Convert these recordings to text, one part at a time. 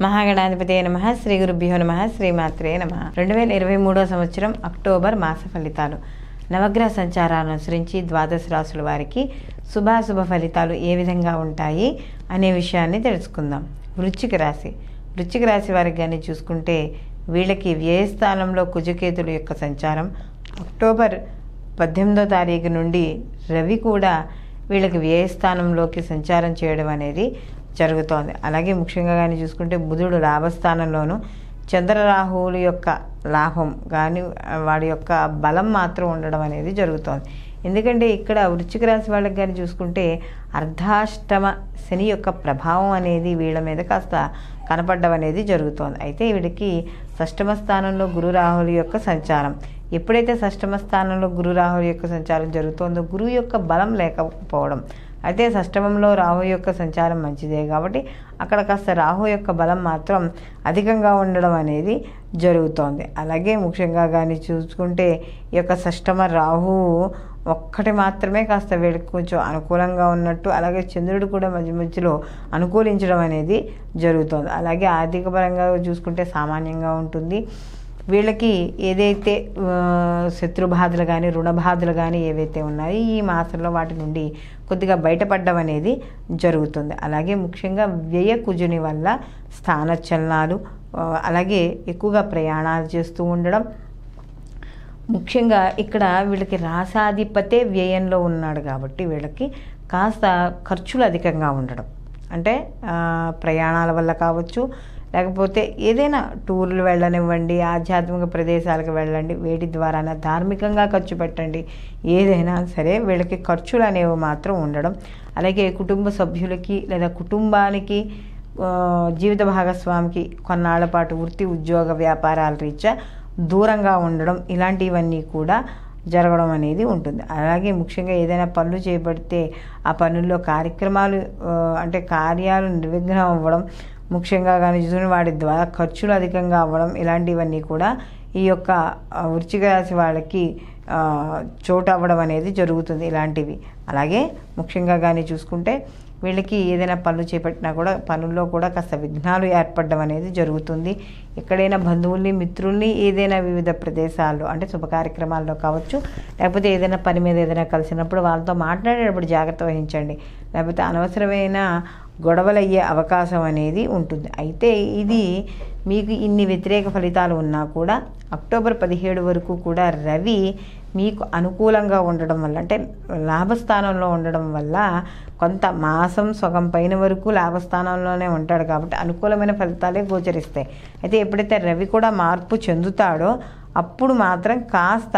మహాగణాధిపతి నమ శ్రీ గురుభ్యో నమ శ్రీమాత్రే నమ. రెండు వేల ఇరవై మూడో సంవత్సరం అక్టోబర్ మాస ఫలితాలు. నవగ్రహ సంచారాలను అనుసరించి ద్వాదశ రాసుల వారికి శుభాశుభ ఫలితాలు ఏ విధంగా ఉంటాయి అనే విషయాన్ని తెలుసుకుందాం. వృశ్చిక రాశి. వృశ్చిక రాశి వారికి కానీ చూసుకుంటే వీళ్ళకి వ్యయస్థానంలో కుజకేతుల యొక్క సంచారం అక్టోబర్ పద్దెనిమిదో తారీఖు నుండి రవి కూడా వీళ్ళకి వ్యయస్థానంలోకి సంచారం చేయడం అనేది జరుగుతోంది. అలాగే ముఖ్యంగా కానీ చూసుకుంటే బుధుడు లాభస్థానంలోను చంద్రరాహువుల యొక్క లాభం కానీ వాడి యొక్క బలం మాత్రం ఉండడం అనేది జరుగుతోంది. ఎందుకంటే ఇక్కడ వృశ్చిక రాశి వాళ్ళకి కానీ చూసుకుంటే అర్ధాష్టమ శని యొక్క ప్రభావం అనేది వీళ్ళ మీద కాస్త కనపడడం అనేది జరుగుతోంది. అయితే వీడికి షష్టమ స్థానంలో గురు రాహుల యొక్క సంచారం. ఎప్పుడైతే షష్టమ స్థానంలో గురు రాహుల యొక్క సంచారం జరుగుతోందో గురువు యొక్క బలం లేకపోవడం అయితే సష్టమంలో రాహు యొక్క సంచారం మంచిదే కాబట్టి అక్కడ కాస్త రాహు యొక్క బలం మాత్రం అధికంగా ఉండడం అనేది జరుగుతోంది. అలాగే ముఖ్యంగా కానీ చూసుకుంటే ఈ యొక్క సష్టమ రాహు ఒక్కటి మాత్రమే కాస్త వీళ్ళకి కొంచెం అనుకూలంగా ఉన్నట్టు అలాగే చంద్రుడు కూడా మధ్య మధ్యలో అనుకూలించడం అనేది జరుగుతుంది. అలాగే ఆర్థిక పరంగా చూసుకుంటే సామాన్యంగా ఉంటుంది. వీళ్ళకి ఏదైతే శత్రు బాధలు కానీ రుణబాధలు కానీ ఏవైతే ఉన్నాయో ఈ మాసంలో వాటి నుండి కొద్దిగా బయటపడడం అనేది జరుగుతుంది. అలాగే ముఖ్యంగా వ్యయ కుజుని వల్ల స్థానచలనాలు అలాగే ఎక్కువగా ప్రయాణాలు చేస్తూ ఉండడం. ముఖ్యంగా ఇక్కడ వీళ్ళకి రాసాధిపతే వ్యయంలో ఉన్నాడు కాబట్టి వీళ్ళకి కాస్త ఖర్చులు అధికంగా ఉండడం. అంటే ప్రయాణాల వల్ల కావచ్చు లేకపోతే ఏదైనా టూర్లు వెళ్ళనివ్వండి ఆధ్యాత్మిక ప్రదేశాలకు వెళ్ళండి వేటి ద్వారా ధార్మికంగా ఖర్చు పెట్టండి. ఏదైనా సరే వీళ్ళకి ఖర్చులు అనేవి మాత్రం ఉండడం. అలాగే కుటుంబ సభ్యులకి లేదా కుటుంబానికి జీవిత భాగస్వామికి కొన్నాళ్ళ పాటు వృత్తి ఉద్యోగ వ్యాపారాల రీత్యా దూరంగా ఉండడం ఇలాంటివన్నీ కూడా జరగడం అనేది ఉంటుంది. అలాగే ముఖ్యంగా ఏదైనా పనులు చేపడితే ఆ పనుల్లో కార్యక్రమాలు అంటే కార్యాలు నిర్విఘ్నం అవ్వడం ముఖ్యంగా కానీ చూసుకుని వాటి ద్వారా ఖర్చులు అధికంగా అవ్వడం ఇలాంటివన్నీ కూడా ఈ యొక్క వృచ్చిక రాశి వాళ్ళకి చోటు అవ్వడం అనేది జరుగుతుంది ఇలాంటివి. అలాగే ముఖ్యంగా కానీ చూసుకుంటే వీళ్ళకి ఏదైనా పనులు చేపట్టినా కూడా పనుల్లో కూడా కాస్త విఘ్నాలు ఏర్పడడం అనేది జరుగుతుంది. ఎక్కడైనా బంధువుల్ని మిత్రుల్ని ఏదైనా వివిధ ప్రదేశాల్లో అంటే శుభ కార్యక్రమాల్లో కావచ్చు లేకపోతే ఏదైనా పని మీద ఏదైనా కలిసినప్పుడు వాళ్ళతో మాట్లాడేటప్పుడు జాగ్రత్త వహించండి. లేకపోతే అనవసరమైన గొడవలయ్యే అవకాశం అనేది ఉంటుంది. అయితే ఇది మీకు ఇన్ని వ్యతిరేక ఫలితాలు ఉన్నా కూడా అక్టోబర్ పదిహేడు వరకు కూడా రవి మీకు అనుకూలంగా ఉండడం వల్ల అంటే లాభస్థానంలో ఉండడం వల్ల కొంత మాసం సగం పైన వరకు లాభస్థానంలోనే ఉంటాడు కాబట్టి అనుకూలమైన ఫలితాలే గోచరిస్తాయి. అయితే ఎప్పుడైతే రవి కూడా మార్పు చెందుతాడో అప్పుడు మాత్రం కాస్త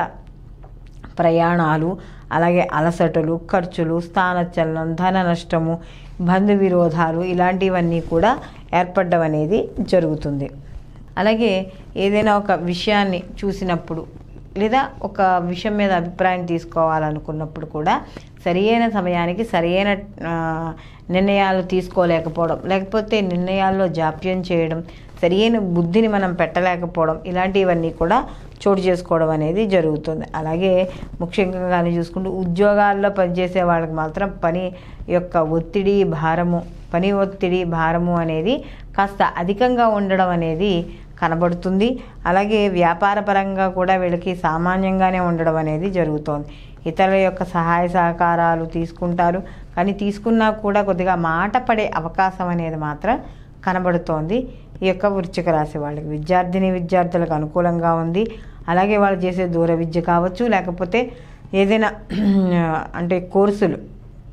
ప్రయాణాలు అలాగే అలసటలు ఖర్చులు స్థానచలనం ధన నష్టము బంధు విరోధాలు ఇలాంటివన్నీ కూడా ఏర్పడడం అనేది జరుగుతుంది. అలాగే ఏదైనా ఒక విషయాన్ని చూసినప్పుడు లేదా ఒక విషయం మీద అభిప్రాయం తీసుకోవాలనుకున్నప్పుడు కూడా సరియైన సమయానికి సరియైన నిర్ణయాలు తీసుకోలేకపోవడం లేకపోతే నిర్ణయాల్లో జాప్యం చేయడం సరియైన బుద్ధిని మనం పెట్టలేకపోవడం ఇలాంటివన్నీ కూడా చోటు చేసుకోవడం అనేది జరుగుతుంది. అలాగే ముఖ్యంగా కానీ చూసుకుంటూ ఉద్యోగాల్లో పనిచేసే వాళ్ళకి మాత్రం పని యొక్క ఒత్తిడి భారము పని ఒత్తిడి భారము అనేది కాస్త అధికంగా ఉండడం అనేది కనబడుతుంది. అలాగే వ్యాపారపరంగా కూడా వీళ్ళకి సామాన్యంగానే ఉండడం అనేది జరుగుతోంది. ఇతరుల యొక్క సహాయ సహకారాలు తీసుకుంటారు. కానీ తీసుకున్నా కూడా కొద్దిగా మాట పడే అవకాశం అనేది మాత్రం కనబడుతోంది. ఈ యొక్క వృశ్చిక రాశి వాళ్ళకి విద్యార్థిని విద్యార్థులకు అనుకూలంగా ఉంది. అలాగే వాళ్ళు చేసే దూర విద్య కావచ్చు లేకపోతే ఏదైనా అంటే కోర్సులు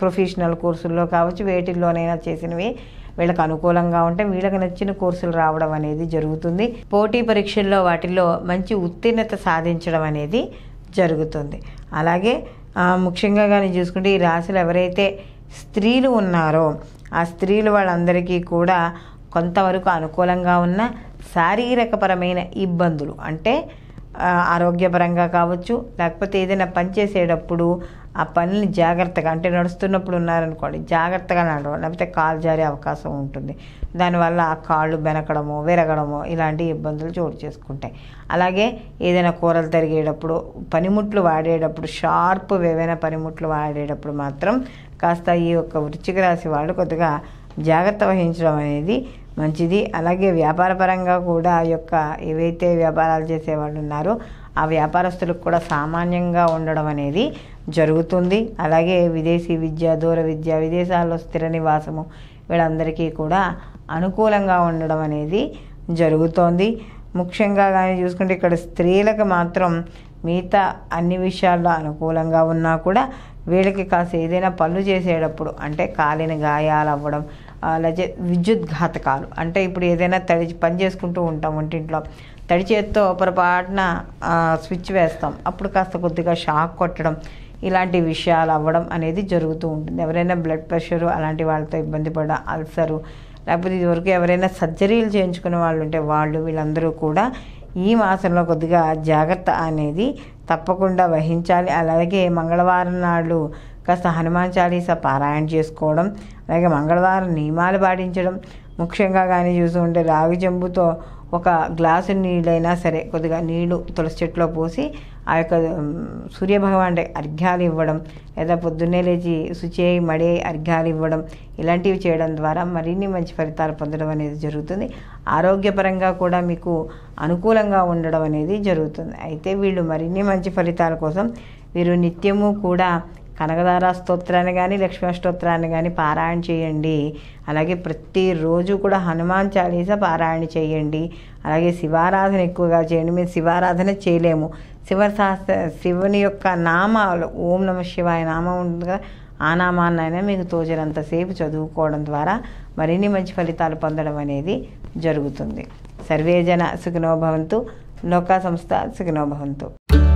ప్రొఫెషనల్ కోర్సుల్లో కావచ్చు వేటిల్లోనైనా చేసినవి వీళ్ళకి అనుకూలంగా ఉంటే వీళ్ళకి నచ్చిన కోర్సులు రావడం అనేది జరుగుతుంది. పోటీ పరీక్షల్లో వాటిల్లో మంచి ఉత్తీర్ణత సాధించడం అనేది జరుగుతుంది. అలాగే ముఖ్యంగా కానీ చూసుకుంటే ఈ రాశులు ఎవరైతే స్త్రీలు ఉన్నారో ఆ స్త్రీలు వాళ్ళందరికీ కూడా కొంతవరకు అనుకూలంగా ఉన్న శారీరకపరమైన ఇబ్బందులు. అంటే ఆరోగ్యపరంగా కావచ్చు లేకపోతే ఏదైనా పని చేసేటప్పుడు ఆ పనిని జాగ్రత్తగా అంటే నడుస్తున్నప్పుడు ఉన్నారనుకోండి జాగ్రత్తగా నడవడం లేకపోతే కాలు జారే అవకాశం ఉంటుంది. దానివల్ల ఆ కాళ్ళు బెనకడము విరగడము ఇలాంటి ఇబ్బందులు చోటు చేసుకుంటాయి. అలాగే ఏదైనా కూరలు తరిగేటప్పుడు పనిముట్లు వాడేటప్పుడు షార్ప్ ఏవైనా పనిముట్లు వాడేటప్పుడు మాత్రం కాస్త ఈ యొక్క వృచ్చిక రాశి వాళ్ళు కొద్దిగా జాగ్రత్త వహించడం అనేది మంచిది. అలాగే వ్యాపారపరంగా కూడా యొక్క ఏవైతే వ్యాపారాలు చేసేవాళ్ళు ఉన్నారో ఆ వ్యాపారస్తులకు కూడా సామాన్యంగా ఉండడం అనేది జరుగుతుంది. అలాగే విదేశీ విద్య దూర విద్య విదేశాల్లో స్థిర నివాసము వీళ్ళందరికీ కూడా అనుకూలంగా ఉండడం అనేది జరుగుతోంది. ముఖ్యంగా కానీ చూసుకుంటే ఇక్కడ స్త్రీలకు మాత్రం మిగతా అన్ని విషయాల్లో అనుకూలంగా ఉన్నా కూడా వీళ్ళకి కాస్త ఏదైనా పనులు చేసేటప్పుడు అంటే కాలిన గాయాలు అవ్వడం అలాగే విద్యుత్ ఘాతకాలు అంటే ఇప్పుడు ఏదైనా తడి పని చేసుకుంటూ ఉంటాం వంటింట్లో తడి చేత్తో పొరపాటున స్విచ్ వేస్తాం అప్పుడు కాస్త కొద్దిగా షాక్ కొట్టడం ఇలాంటి విషయాలు అవ్వడం అనేది జరుగుతూ ఉంటుంది. ఎవరైనా బ్లడ్ ప్రెషరు అలాంటి వాళ్ళతో ఇబ్బంది పడ అల్సరు లేకపోతే ఇదివరకు ఎవరైనా సర్జరీలు చేయించుకునే వాళ్ళు ఉంటే వాళ్ళు వీళ్ళందరూ కూడా ఈ మాసంలో కొద్దిగా జాగ్రత్త అనేది తప్పకుండా వహించాలి. అలాగే మంగళవారం నాడు కాస్త హనుమాన్ చాలీసా పారాయణ చేసుకోవడం అలాగే మంగళవారం నియమాలు పాటించడం. ముఖ్యంగా కానీ చూసుకుంటే రాగి చెంబుతో ఒక గ్లాసు నీళ్ళైనా సరే కొద్దిగా నీళ్ళు తులసి చెట్టులో పోసి ఆ యొక్క సూర్యభగవానుడి అర్ఘ్యాలు ఇవ్వడం లేదా పొద్దున్నే లేచి శుచి అయి మడి అర్ఘ్యాలు ఇవ్వడం ఇలాంటివి చేయడం ద్వారా మరిన్ని మంచి ఫలితాలు పొందడం అనేది జరుగుతుంది. ఆరోగ్యపరంగా కూడా మీకు అనుకూలంగా ఉండడం అనేది జరుగుతుంది. అయితే వీళ్ళు మరిన్ని మంచి ఫలితాల కోసం వీరు నిత్యము కూడా కనకదార స్తోత్రాన్ని కానీ లక్ష్మీ స్తోత్రాన్ని కానీ పారాయణ చేయండి. అలాగే ప్రతిరోజు కూడా హనుమాన్ చాలీసా పారాయణ చేయండి. అలాగే శివారాధన ఎక్కువగా చేయండి. మేము శివారాధన చేయలేము. శివ శాస్త్ర శివుని యొక్క నామాలు ఓం నమ శివాయ నామం ఉంటుంది ఆ నామాన్నైనా మీకు తోచినంతసేపు చదువుకోవడం ద్వారా మరిన్ని మంచి ఫలితాలు పొందడం అనేది జరుగుతుంది. సర్వేజన సుఖినోభవంతు లోకా సంస్థ సుఖినోభవంతు భవంతు.